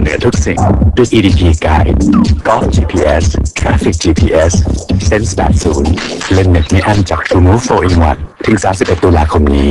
เหนือทุกสิ่งด้วย EDG Guide Golf GPS Traffic GPS Sense 80 เล่นเน็ตไม่อั้นจาก t r u Move 4 in 1ถึง 31 ตุลาคมนี้